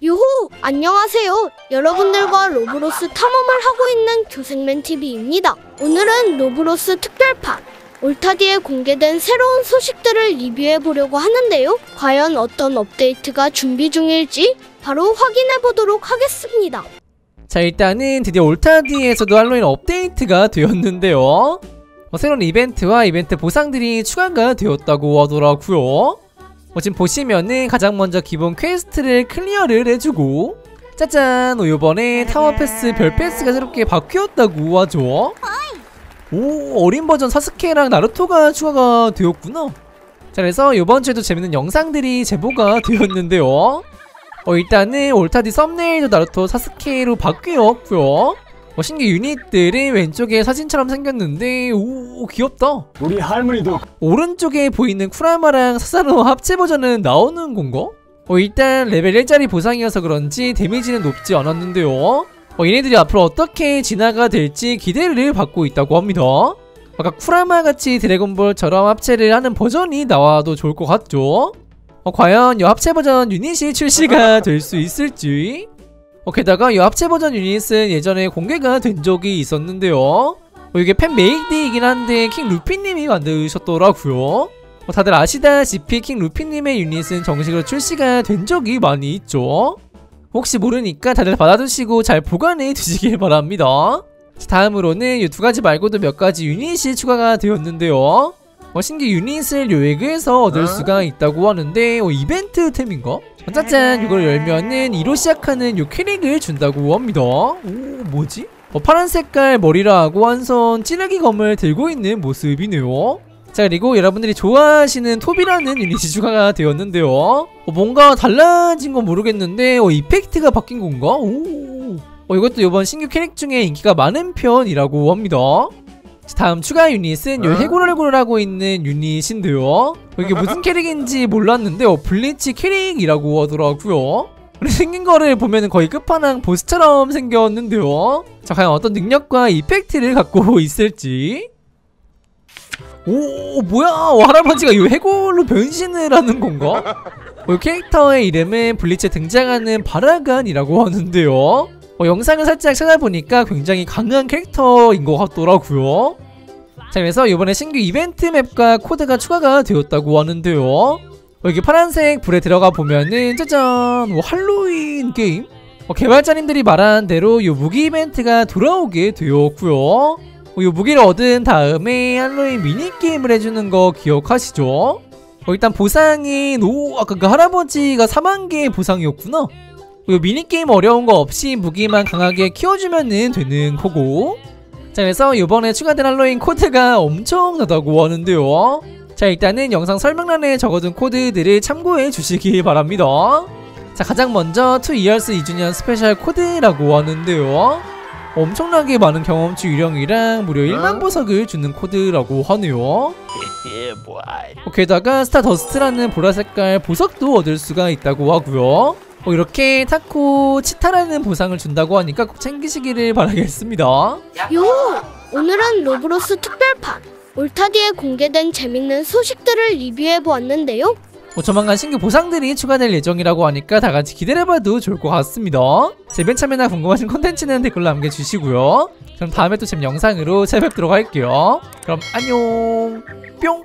유호! 안녕하세요. 여러분들과 Roblox 탐험을 하고 있는 교생맨TV입니다. 오늘은 Roblox 특별판, 올타디에 공개된 새로운 소식들을 리뷰해 보려고 하는데요. 과연 어떤 업데이트가 준비 중일지 바로 확인해 보도록 하겠습니다. 자 일단은 드디어 올타디에서도 할로윈 업데이트가 되었는데요 어, 새로운 이벤트와 이벤트 보상들이 추가가 되었다고 하더라고요 어, 지금 보시면은 가장 먼저 기본 quest를 clear를 해주고 짜잔 어, 요번에 타워 패스 별 패스가 새롭게 바뀌었다고 하죠? 오 어린 버전 사스케랑 나루토가 추가가 되었구나. 자 그래서 요번 주에도 재밌는 영상들이 제보가 되었는데요. 어 일단은 올타디 thumbnail도 나루토 사스케로 바뀌었고요 어, 신규 유닛들이 왼쪽에 사진처럼 생겼는데 오 귀엽다 우리 할머니도 오른쪽에 보이는 쿠라마랑 스사노오 합체 버전은 나오는 건가? 어 일단 레벨 1짜리 보상이어서 그런지 데미지는 높지 않았는데요 어 얘네들이 앞으로 어떻게 진화가 될지 기대를 받고 있다고 합니다 아까 쿠라마같이 드래곤볼처럼 합체를 하는 버전이 나와도 좋을 것 같죠? 어, 과연 이 합체 버전 유닛이 출시가 될 수 있을지 어, 게다가 이 합체 버전 유닛은 예전에 공개가 된 적이 있었는데요. 어, 이게 fan made이긴 한데 킹 루피님이 만드셨더라고요. 어, 다들 아시다시피 킹 루피님의 유닛은 정식으로 출시가 된 적이 많이 있죠. 혹시 모르니까 다들 받아두시고 잘 보관해 두시길 바랍니다. 자, 다음으로는 이 두 가지 말고도 몇 가지 유닛이 추가가 되었는데요. 어, 신규 유닛을 요액에서 얻을 수가 있다고 하는데 어, 이벤트 템인가? 어, 짜잔 이걸 열면은 2로 시작하는 요 캐릭을 준다고 합니다. 오 뭐지? 어, 파란 색깔 머리라 하고 한선 찌르기 검을 들고 있는 모습이네요. 자 그리고 여러분들이 좋아하시는 톱이라는 유닛이 추가가 되었는데요. 어, 뭔가 달라진 건 모르겠는데 어, effect가 바뀐 건가? 오. 어, 이것도 이번 신규 캐릭 중에 인기가 많은 편이라고 합니다. 자, 다음 추가 유닛은 요 해골해골을 하고 있는 유닛인데요. 어, 이게 무슨 캐릭인지 몰랐는데 어, Bleach 캐릭이라고 하더라고요. 생긴 거를 보면 거의 끝판왕 보스처럼 생겼는데요. 자 과연 어떤 능력과 effect를 갖고 있을지. 오 뭐야? 어, 할아버지가 이 해골로 변신을 하는 건가? 어, 이 캐릭터의 이름은 블리치에 등장하는 바라간이라고 하는데요 어, 영상을 살짝 찾아보니까 굉장히 강한 캐릭터인 것 같더라고요. 자 그래서 이번에 신규 이벤트 맵과 코드가 추가가 되었다고 하는데요. 어, 여기 파란색 불에 들어가 보면은 짜잔! 뭐 할로윈 게임? 어, 개발자님들이 말한 대로 이 무기 이벤트가 돌아오게 되었고요. 어, 이 무기를 얻은 다음에 할로윈 미니게임을 해주는 거 기억하시죠? 어, 일단 보상이 오 아까 그 할아버지가 4만 개의 보상이었구나 이 미니게임 어려운 거 없이 무기만 강하게 키워주면 되는 거고. 자 그래서 이번에 추가된 할로윈 코드가 엄청나다고 하는데요. 자 일단은 영상 설명란에 적어둔 코드들을 참고해 주시기 바랍니다. 자 가장 먼저 2 years 2주년 스페셜 코드라고 하는데요. 엄청나게 많은 경험치 유령이랑 무려 1만 보석을 주는 코드라고 하네요. 어, 게다가 스타더스트라는 보라색깔 보석도 얻을 수가 있다고 하고요 어, 이렇게 타코 치타라는 보상을 준다고 하니까 꼭 챙기시기를 바라겠습니다. 유호! 오늘은 로블록스 특별판, 올타디에 공개된 재밌는 소식들을 리뷰해 보았는데요. 뭐 조만간 신규 보상들이 추가될 예정이라고 하니까 다 같이 기대해봐도 좋을 것 같습니다. 제벤 참여나 궁금하신 콘텐츠는 댓글로 남겨주시고요. 그럼 다음에 또 재밌는 영상으로 찾아뵙도록 할게요. 그럼 안녕. 뿅